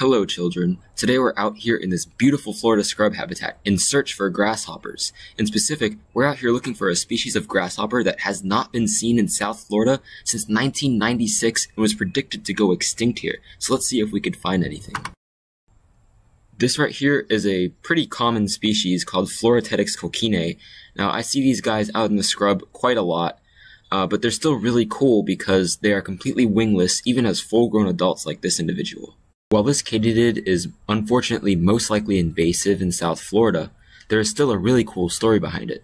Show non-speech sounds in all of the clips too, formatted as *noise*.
Hello children. Today we're out here in this beautiful Florida scrub habitat in search for grasshoppers. In specific, we're out here looking for a species of grasshopper that has not been seen in South Florida since 1996 and was predicted to go extinct here. So let's see if we could find anything. This right here is a pretty common species called Floritettix coquinae. Now I see these guys out in the scrub quite a lot, uh, but they're still really cool because they are completely wingless even as full-grown adults like this individual. While this katydid is unfortunately most likely invasive in South Florida, there is still a really cool story behind it.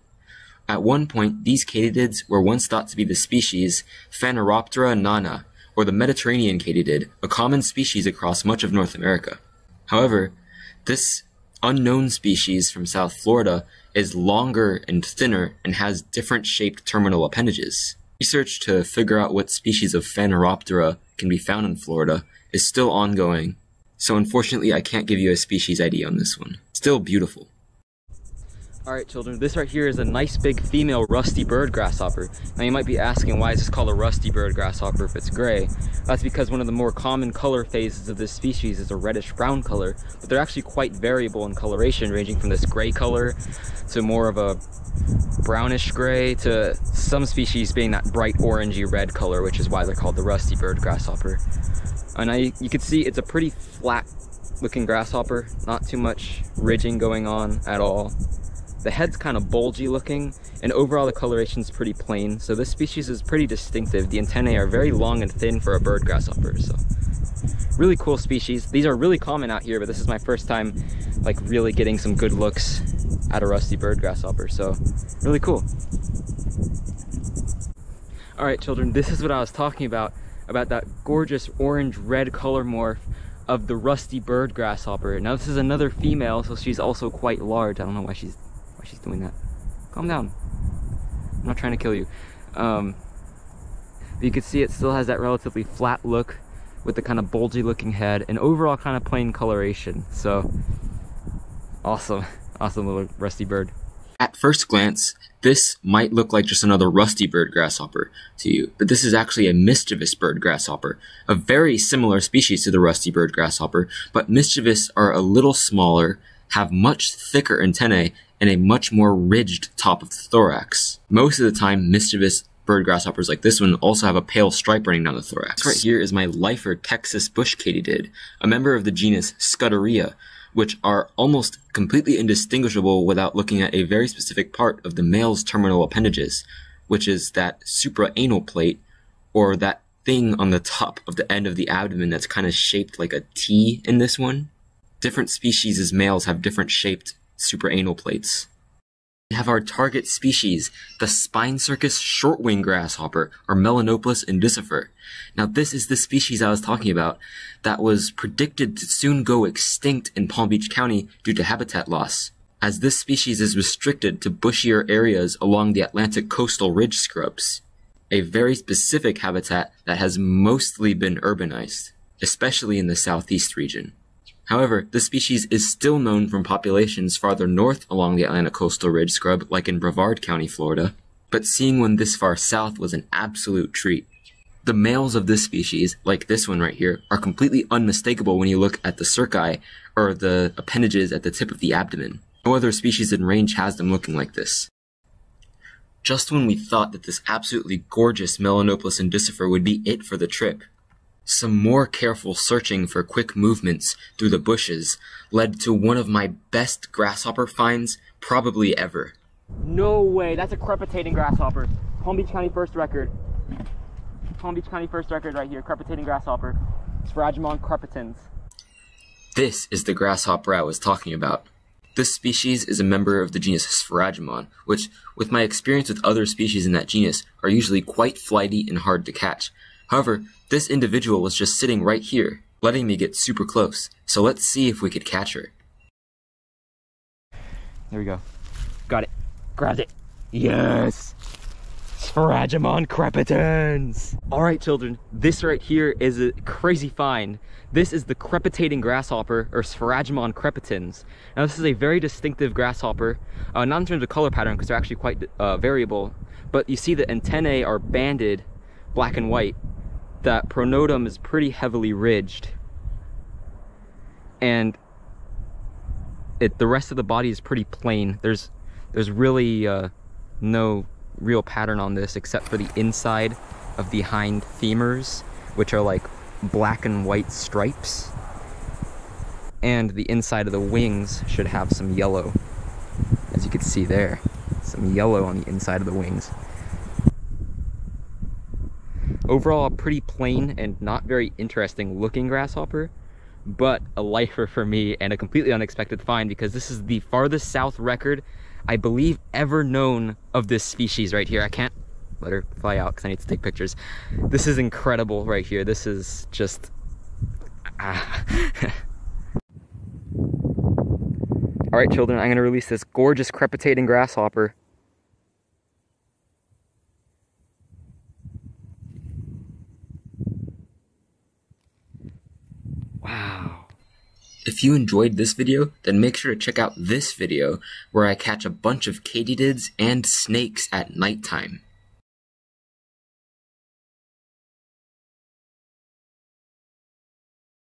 At one point, these katydids were once thought to be the species Phaneroptera nana, or the Mediterranean katydid, a common species across much of North America. However, this unknown species from South Florida is longer and thinner and has different shaped terminal appendages. Research to figure out what species of Phaneroptera can be found in Florida is still ongoing, so unfortunately I can't give you a species ID on this one. Still beautiful. Alright children, this right here is a nice big female rusty bird grasshopper. Now you might be asking why is this called a rusty bird grasshopper if it's gray? That's because one of the more common color phases of this species is a reddish brown color, but they're actually quite variable in coloration ranging from this gray color to more of a brownish gray to some species being that bright orangey red color which is why they're called the rusty bird grasshopper. And I, you can see it's a pretty flat looking grasshopper, not too much ridging going on at all. The head's kind of bulgy looking, and overall the coloration is pretty plain, so this species is pretty distinctive. The antennae are very long and thin for a bird grasshopper, so really cool species. These are really common out here, but this is my first time like really getting some good looks at a rusty bird grasshopper, so really cool. All right, children, this is what I was talking about about that gorgeous orange-red color morph of the rusty bird grasshopper. Now this is another female, so she's also quite large. I don't know why she's why she's doing that. Calm down. I'm not trying to kill you. Um, but you can see it still has that relatively flat look with the kind of bulgy looking head and overall kind of plain coloration. So awesome, *laughs* awesome little rusty bird. At first glance, this might look like just another rusty bird grasshopper to you, but this is actually a mischievous bird grasshopper, a very similar species to the rusty bird grasshopper, but mischievous are a little smaller, have much thicker antennae, and a much more ridged top of the thorax. Most of the time, mischievous bird grasshoppers like this one also have a pale stripe running down the thorax. Right here is my lifer Texas bush katydid, a member of the genus Scudderia, which are almost completely indistinguishable without looking at a very specific part of the male's terminal appendages, which is that supraanal plate, or that thing on the top of the end of the abdomen that's kind of shaped like a T in this one. Different species' males have different shaped supraanal plates. We have our target species, the spine cercus shortwing grasshopper, or Melanoplus indicifer. Now this is the species I was talking about that was predicted to soon go extinct in Palm Beach County due to habitat loss, as this species is restricted to bushier areas along the Atlantic coastal ridge scrubs, a very specific habitat that has mostly been urbanized, especially in the southeast region. However, the species is still known from populations farther north along the Atlantic coastal ridge scrub, like in Brevard County, Florida, but seeing one this far south was an absolute treat. The males of this species, like this one right here, are completely unmistakable when you look at the cerci, or the appendages at the tip of the abdomen. No other species in range has them looking like this. Just when we thought that this absolutely gorgeous Melanoplus indicifer would be it for the trip, some more careful searching for quick movements through the bushes led to one of my best grasshopper finds probably ever. No way, that's a crepitating grasshopper. Palm Beach County first record. Palm Beach County first record right here, crepitating grasshopper. Spharagemon crepitans. This is the grasshopper I was talking about. This species is a member of the genus Spharagemon, which, with my experience with other species in that genus, are usually quite flighty and hard to catch. However, this individual was just sitting right here, letting me get super close. So let's see if we could catch her. There we go. Got it. Grabbed it. Yes! Spharagemon crepitans! Alright children, this right here is a crazy find. This is the crepitating grasshopper, or Spharagemon crepitans. Now this is a very distinctive grasshopper, uh, not in terms of color pattern because they're actually quite uh, variable, but you see the antennae are banded black and white, that pronotum is pretty heavily ridged. and it the rest of the body is pretty plain. There's there's really uh, no real pattern on this except for the inside of the hind femurs, which are like black and white stripes. And the inside of the wings should have some yellow, as you can see there. Some yellow on the inside of the wings. Overall, a pretty plain and not very interesting looking grasshopper, but a lifer for me and a completely unexpected find because this is the farthest south record I believe ever known of this species right here. I can't let her fly out because I need to take pictures. This is incredible right here. This is just... Ah. *laughs* All right, children, I'm gonna release this gorgeous crepitating grasshopper. Wow. If you enjoyed this video, then make sure to check out this video where I catch a bunch of katydids and snakes at nighttime.